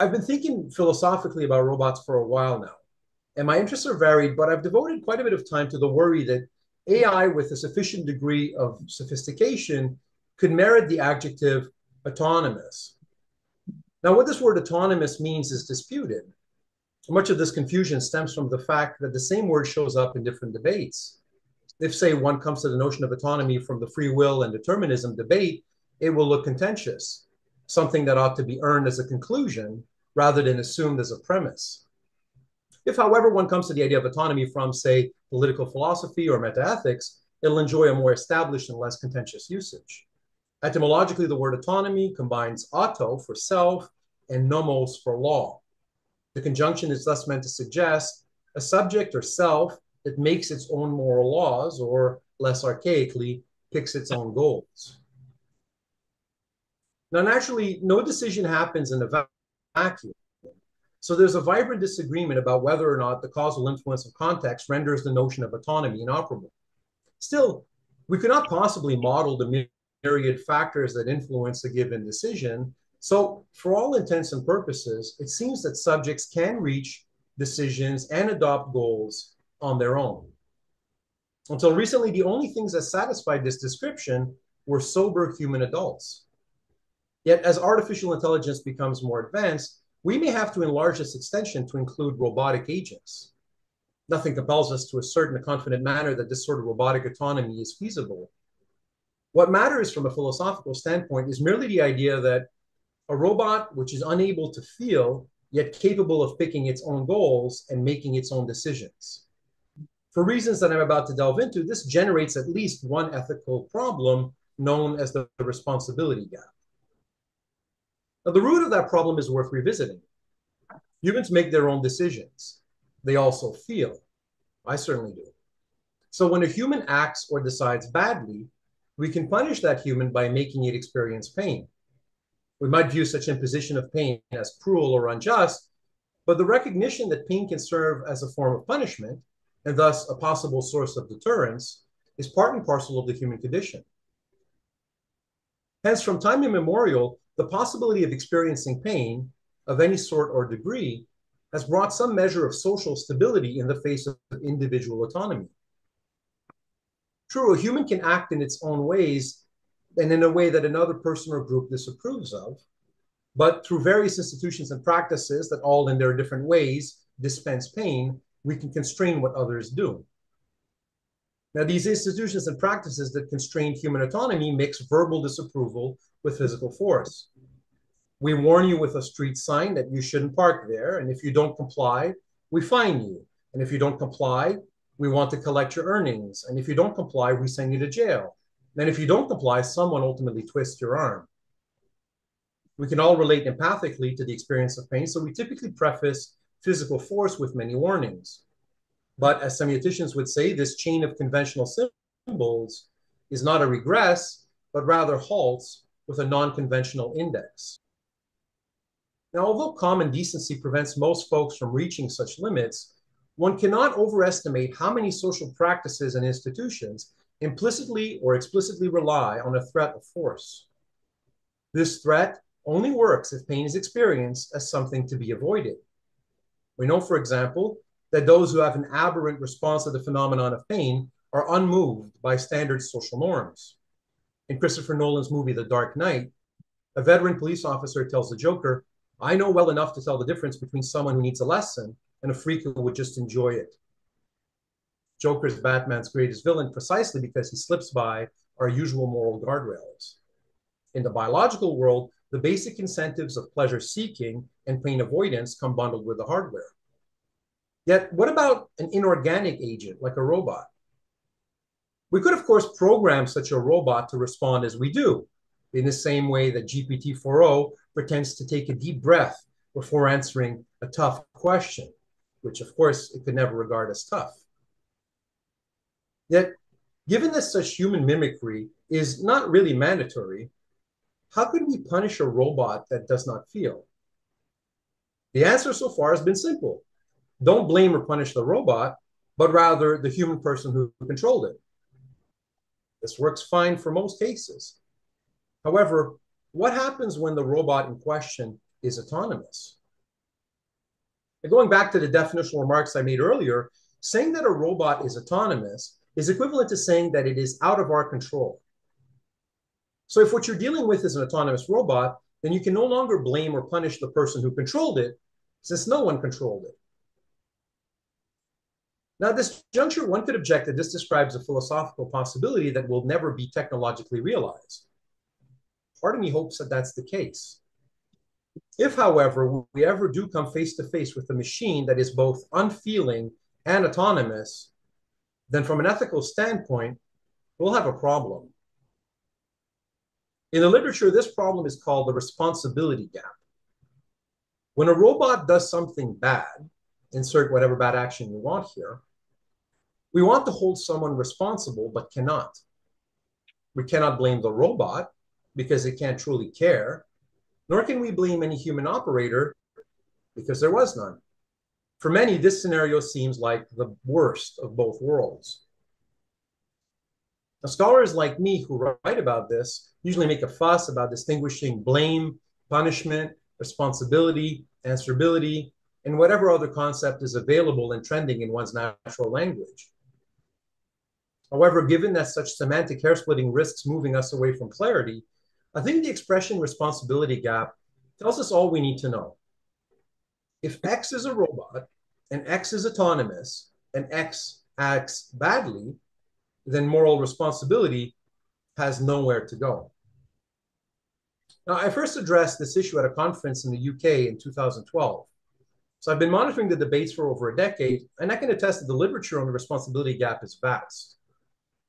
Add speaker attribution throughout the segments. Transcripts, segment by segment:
Speaker 1: I've been thinking philosophically about robots for a while now, and my interests are varied, but I've devoted quite a bit of time to the worry that AI with a sufficient degree of sophistication could merit the adjective autonomous. Now, what this word autonomous means is disputed. Much of this confusion stems from the fact that the same word shows up in different debates. If, say, one comes to the notion of autonomy from the free will and determinism debate, it will look contentious, something that ought to be earned as a conclusion rather than assumed as a premise. If, however, one comes to the idea of autonomy from, say, political philosophy or metaethics, it'll enjoy a more established and less contentious usage. Etymologically, the word autonomy combines auto for self and nomos for law. The conjunction is thus meant to suggest a subject or self that makes its own moral laws, or less archaically, picks its own goals. Now, naturally, no decision happens in a vacuum. So there's a vibrant disagreement about whether or not the causal influence of context renders the notion of autonomy inoperable. Still, we could not possibly model the myriad factors that influence a given decision. So, for all intents and purposes, it seems that subjects can reach decisions and adopt goals on their own. Until recently, the only things that satisfied this description were sober human adults. Yet, as artificial intelligence becomes more advanced, we may have to enlarge this extension to include robotic agents. Nothing compels us to assert in a confident manner that this sort of robotic autonomy is feasible. What matters from a philosophical standpoint is merely the idea that a robot which is unable to feel, yet capable of picking its own goals and making its own decisions. For reasons that I'm about to delve into, this generates at least one ethical problem known as the responsibility gap. Now, the root of that problem is worth revisiting. Humans make their own decisions. They also feel. I certainly do. So when a human acts or decides badly, we can punish that human by making it experience pain. We might view such imposition of pain as cruel or unjust, but the recognition that pain can serve as a form of punishment, and thus a possible source of deterrence, is part and parcel of the human condition. Hence, from time immemorial, the possibility of experiencing pain of any sort or degree has brought some measure of social stability in the face of individual autonomy. True, a human can act in its own ways and in a way that another person or group disapproves of, but through various institutions and practices that all in their different ways dispense pain, we can constrain what others do. Now, these institutions and practices that constrain human autonomy mix verbal disapproval with physical force. We warn you with a street sign that you shouldn't park there, and if you don't comply, we fine you. And if you don't comply, we want to collect your earnings. And if you don't comply, we send you to jail. Then if you don't comply, someone ultimately twists your arm. We can all relate empathically to the experience of pain, so we typically preface physical force with many warnings. But as semioticians would say, this chain of conventional symbols is not a regress, but rather halts with a non-conventional index. Now, although common decency prevents most folks from reaching such limits, one cannot overestimate how many social practices and institutions implicitly or explicitly rely on a threat of force. This threat only works if pain is experienced as something to be avoided. We know, for example, that those who have an aberrant response to the phenomenon of pain are unmoved by standard social norms. In Christopher Nolan's movie The Dark Knight, a veteran police officer tells the Joker, I know well enough to tell the difference between someone who needs a lesson and a freak who would just enjoy it. Joker is Batman's greatest villain precisely because he slips by our usual moral guardrails. In the biological world, the basic incentives of pleasure seeking and pain avoidance come bundled with the hardware. Yet, what about an inorganic agent like a robot? We could, of course, program such a robot to respond as we do, in the same way that GPT 4o pretends to take a deep breath before answering a tough question which of course it could never regard as tough. Yet, given that such human mimicry is not really mandatory, how could we punish a robot that does not feel? The answer so far has been simple. Don't blame or punish the robot, but rather the human person who controlled it. This works fine for most cases. However, what happens when the robot in question is autonomous? And going back to the definitional remarks I made earlier, saying that a robot is autonomous is equivalent to saying that it is out of our control. So if what you're dealing with is an autonomous robot, then you can no longer blame or punish the person who controlled it, since no one controlled it. Now, at this juncture, one could object that this describes a philosophical possibility that will never be technologically realized. Part of me hopes that that's the case. If, however, we ever do come face to face with a machine that is both unfeeling and autonomous, then from an ethical standpoint, we'll have a problem. In the literature, this problem is called the responsibility gap. When a robot does something bad, insert whatever bad action you want here, we want to hold someone responsible but cannot. We cannot blame the robot because it can't truly care, nor can we blame any human operator because there was none. For many, this scenario seems like the worst of both worlds. Now, scholars like me who write about this usually make a fuss about distinguishing blame, punishment, responsibility, answerability, and whatever other concept is available and trending in one's natural language. However, given that such semantic hair splitting risks moving us away from clarity, I think the expression responsibility gap tells us all we need to know. If X is a robot and X is autonomous and X acts badly, then moral responsibility has nowhere to go. Now, I first addressed this issue at a conference in the UK in 2012. So I've been monitoring the debates for over a decade, and I can attest that the literature on the responsibility gap is vast.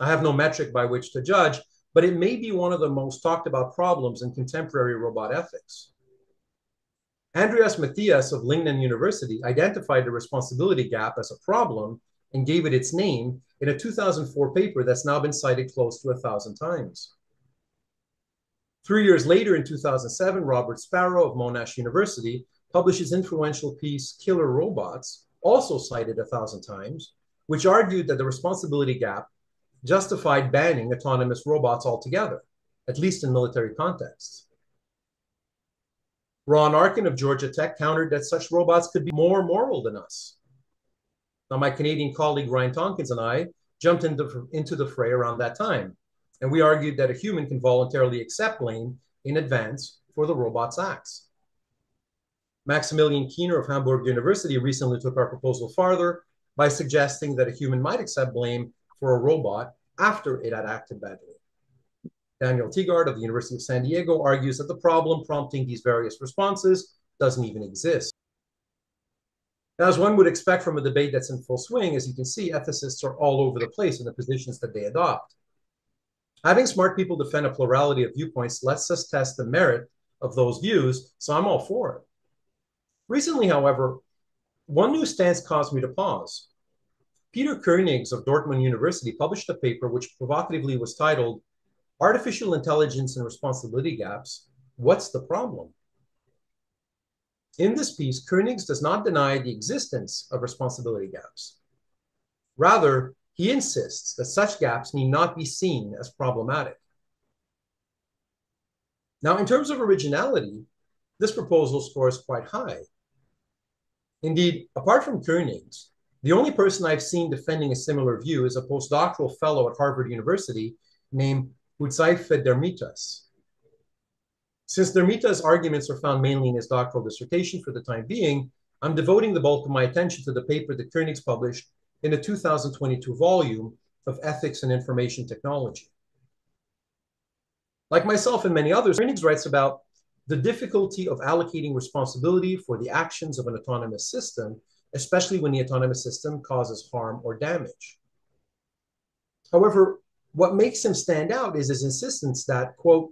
Speaker 1: I have no metric by which to judge, but it may be one of the most talked about problems in contemporary robot ethics. Andreas Matthias of Lingnan University identified the responsibility gap as a problem and gave it its name in a 2004 paper that's now been cited close to a thousand times. Three years later, in 2007, Robert Sparrow of Monash University published his influential piece, Killer Robots, also cited a thousand times, which argued that the responsibility gap justified banning autonomous robots altogether, at least in military contexts. Ron Arkin of Georgia Tech countered that such robots could be more moral than us. Now, my Canadian colleague Ryan Tonkens and I jumped into, into the fray around that time, and we argued that a human can voluntarily accept blame in advance for the robot's acts. Maximilian Kiener of Hamburg University recently took our proposal farther by suggesting that a human might accept blame for a robot after it had acted badly. Daniel Tigard of the University of San Diego argues that the problem prompting these various responses doesn't even exist. Now, as one would expect from a debate that's in full swing, as you can see, ethicists are all over the place in the positions that they adopt. Having smart people defend a plurality of viewpoints lets us test the merit of those views, so I'm all for it. Recently, however, one new stance caused me to pause. Peter Koenigs of Dortmund University published a paper which provocatively was titled Artificial Intelligence and Responsibility Gaps What's the Problem? In this piece, Koenigs does not deny the existence of responsibility gaps. Rather, he insists that such gaps need not be seen as problematic. Now, in terms of originality, this proposal scores quite high. Indeed, apart from Koenigs, the only person I've seen defending a similar view is a postdoctoral fellow at Harvard University named Huzeyfe Demirtas. Since Dermitas' arguments are found mainly in his doctoral dissertation for the time being, I'm devoting the bulk of my attention to the paper that Koenigs published in the 2022 volume of Ethics and Information Technology. Like myself and many others, Koenigs writes about the difficulty of allocating responsibility for the actions of an autonomous system especially when the autonomous system causes harm or damage. However, what makes him stand out is his insistence that, quote,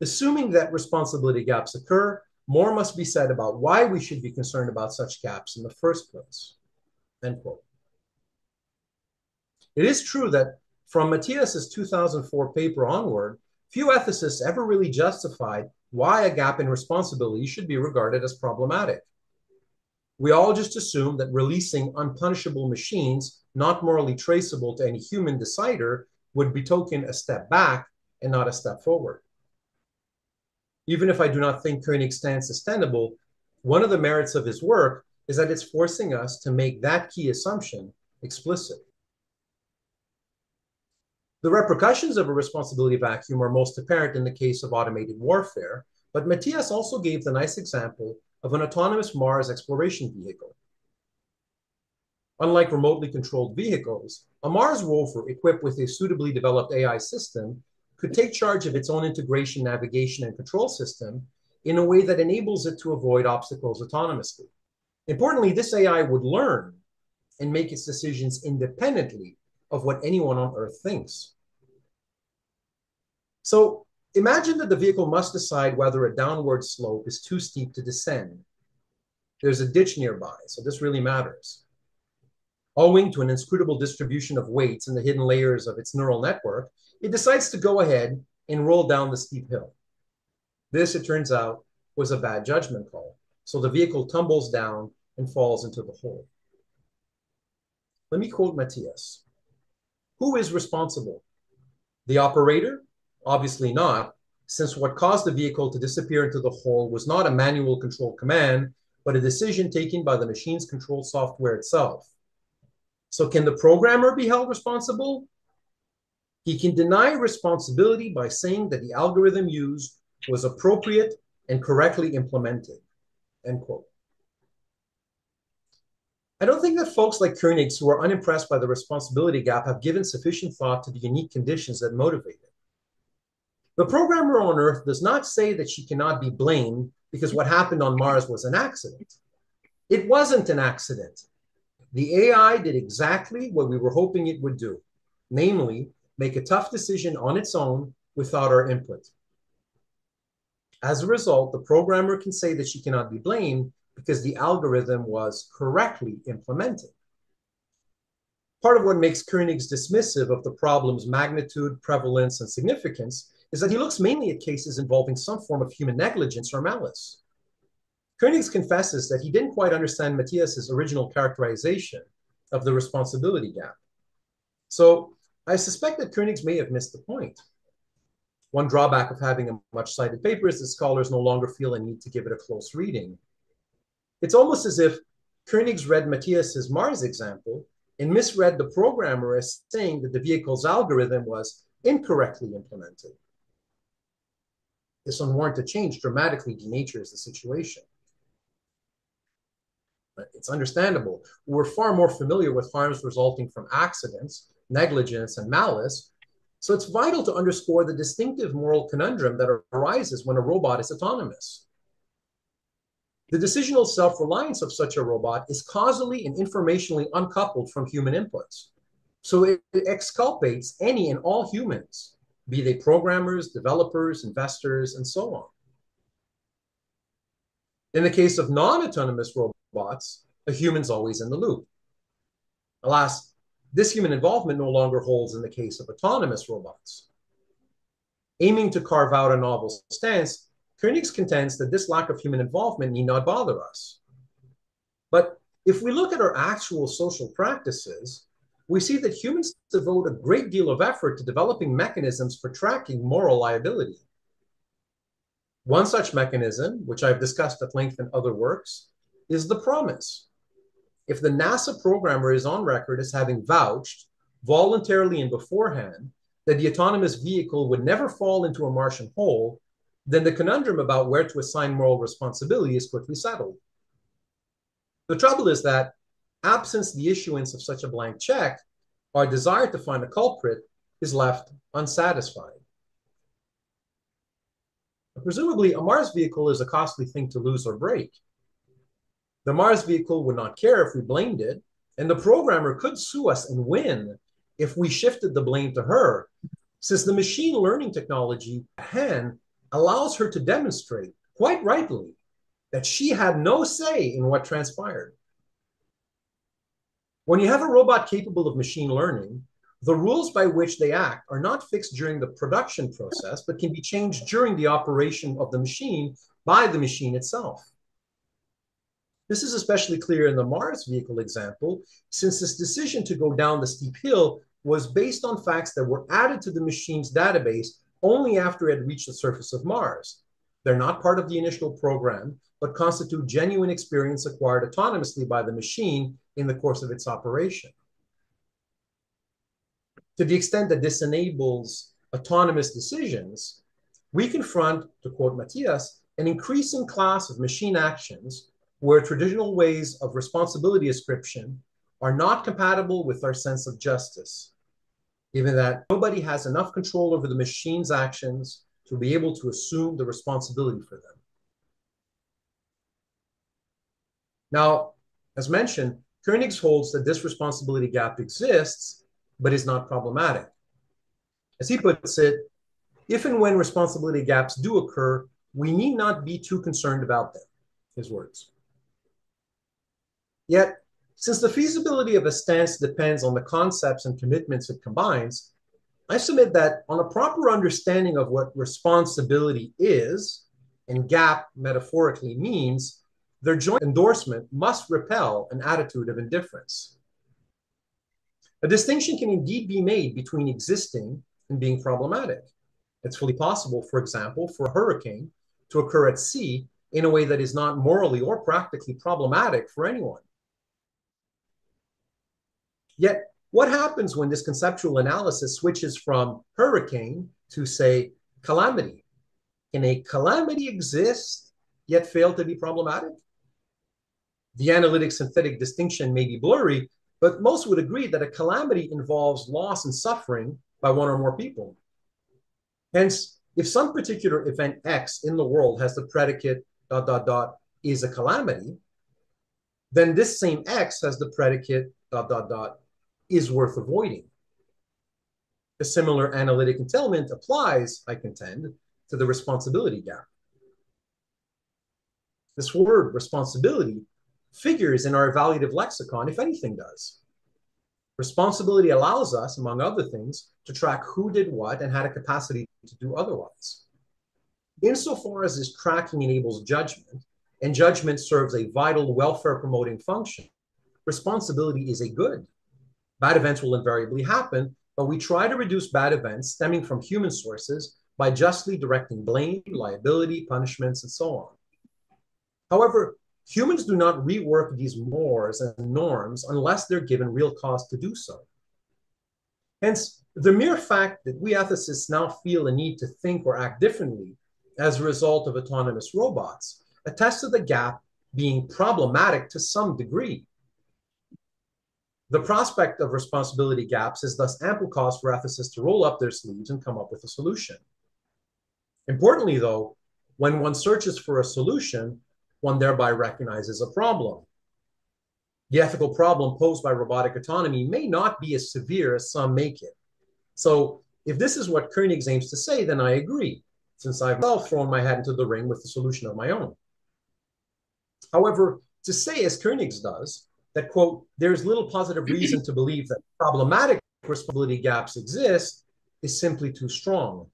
Speaker 1: assuming that responsibility gaps occur, more must be said about why we should be concerned about such gaps in the first place, end quote. It is true that from Matthias's 2004 paper onward, few ethicists ever really justified why a gap in responsibility should be regarded as problematic we all just assume that releasing unpunishable machines, not morally traceable to any human decider, would betoken a step back and not a step forward. Even if I do not think Koenig's stance is tenable, one of the merits of his work is that it's forcing us to make that key assumption explicit. The repercussions of a responsibility vacuum are most apparent in the case of automated warfare, but Matthias also gave the nice example of an autonomous Mars exploration vehicle. Unlike remotely controlled vehicles, a Mars rover equipped with a suitably developed AI system could take charge of its own integration, navigation, and control system in a way that enables it to avoid obstacles autonomously. Importantly, this AI would learn and make its decisions independently of what anyone on Earth thinks. So imagine that the vehicle must decide whether a downward slope is too steep to descend. There's a ditch nearby, so this really matters. Owing to an inscrutable distribution of weights in the hidden layers of its neural network, it decides to go ahead and roll down the steep hill. This, it turns out, was a bad judgment call. So the vehicle tumbles down and falls into the hole. Let me quote Matthias. Who is responsible? The operator? Obviously not, since what caused the vehicle to disappear into the hole was not a manual control command, but a decision taken by the machine's control software itself. So can the programmer be held responsible? He can deny responsibility by saying that the algorithm used was appropriate and correctly implemented. End quote. I don't think that folks like Koenigs who are unimpressed by the responsibility gap have given sufficient thought to the unique conditions that motivate it. The programmer on Earth does not say that she cannot be blamed because what happened on Mars was an accident. It wasn't an accident. The AI did exactly what we were hoping it would do, namely, make a tough decision on its own without our input. As a result, the programmer can say that she cannot be blamed because the algorithm was correctly implemented. Part of what makes Koenigs dismissive of the problem's magnitude, prevalence, and significance is that he looks mainly at cases involving some form of human negligence or malice. Koenigs confesses that he didn't quite understand Matthias's original characterization of the responsibility gap. So I suspect that Koenigs may have missed the point. One drawback of having a much cited paper is that scholars no longer feel a need to give it a close reading. It's almost as if Koenigs read Matthias's Mars example and misread the programmer as saying that the vehicle's algorithm was incorrectly implemented. This unwarranted change dramatically denatures the situation. But it's understandable. We're far more familiar with harms resulting from accidents, negligence, and malice so it's vital to underscore the distinctive moral conundrum that arises when a robot is autonomous. The decisional self-reliance of such a robot is causally and informationally uncoupled from human inputs. So it exculpates any and all humans, be they programmers, developers, investors, and so on. In the case of non-autonomous robots, a human's always in the loop. Alas, this human involvement no longer holds in the case of autonomous robots. Aiming to carve out a novel stance, Koenigs contends that this lack of human involvement need not bother us. But if we look at our actual social practices, we see that humans devote a great deal of effort to developing mechanisms for tracking moral liability. One such mechanism, which I've discussed at length in other works, is the promise if the NASA programmer is on record as having vouched voluntarily and beforehand that the autonomous vehicle would never fall into a Martian hole, then the conundrum about where to assign moral responsibility is quickly settled. The trouble is that, absence the issuance of such a blank check, our desire to find a culprit is left unsatisfied. Presumably, a Mars vehicle is a costly thing to lose or break. The Mars vehicle would not care if we blamed it, and the programmer could sue us and win if we shifted the blame to her, since the machine learning technology at hand allows her to demonstrate, quite rightly, that she had no say in what transpired. When you have a robot capable of machine learning, the rules by which they act are not fixed during the production process, but can be changed during the operation of the machine by the machine itself. This is especially clear in the Mars vehicle example, since this decision to go down the steep hill was based on facts that were added to the machine's database only after it had reached the surface of Mars. They're not part of the initial program, but constitute genuine experience acquired autonomously by the machine in the course of its operation. To the extent that this enables autonomous decisions, we confront, to quote Matthias, an increasing class of machine actions where traditional ways of responsibility ascription are not compatible with our sense of justice, given that nobody has enough control over the machine's actions to be able to assume the responsibility for them. Now, as mentioned, Koenigs holds that this responsibility gap exists, but is not problematic. As he puts it, if and when responsibility gaps do occur, we need not be too concerned about them, his words. Yet, since the feasibility of a stance depends on the concepts and commitments it combines, I submit that on a proper understanding of what responsibility is and gap metaphorically means, their joint endorsement must repel an attitude of indifference. A distinction can indeed be made between existing and being problematic. It's fully possible, for example, for a hurricane to occur at sea in a way that is not morally or practically problematic for anyone. Yet, what happens when this conceptual analysis switches from hurricane to, say, calamity? Can a calamity exist yet fail to be problematic? The analytic synthetic distinction may be blurry, but most would agree that a calamity involves loss and suffering by one or more people. Hence, if some particular event X in the world has the predicate dot dot dot is a calamity, then this same X has the predicate dot dot dot is worth avoiding. A similar analytic entailment applies, I contend, to the responsibility gap. This word, responsibility, figures in our evaluative lexicon, if anything does. Responsibility allows us, among other things, to track who did what and had a capacity to do otherwise. Insofar as this tracking enables judgment, and judgment serves a vital welfare promoting function, responsibility is a good. Bad events will invariably happen, but we try to reduce bad events stemming from human sources by justly directing blame, liability, punishments, and so on. However, humans do not rework these mores and norms unless they're given real cause to do so. Hence, the mere fact that we ethicists now feel a need to think or act differently as a result of autonomous robots attests to the gap being problematic to some degree. The prospect of responsibility gaps is thus ample cause for ethicists to roll up their sleeves and come up with a solution. Importantly, though, when one searches for a solution, one thereby recognizes a problem. The ethical problem posed by robotic autonomy may not be as severe as some make it. So, if this is what Koenigs aims to say, then I agree, since I've myself thrown my hat into the ring with a solution of my own. However, to say, as Koenigs does, that, quote, there's little positive reason to believe that problematic responsibility gaps exist is simply too strong,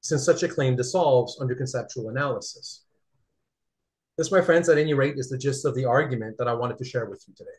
Speaker 1: since such a claim dissolves under conceptual analysis. This, my friends, at any rate, is the gist of the argument that I wanted to share with you today.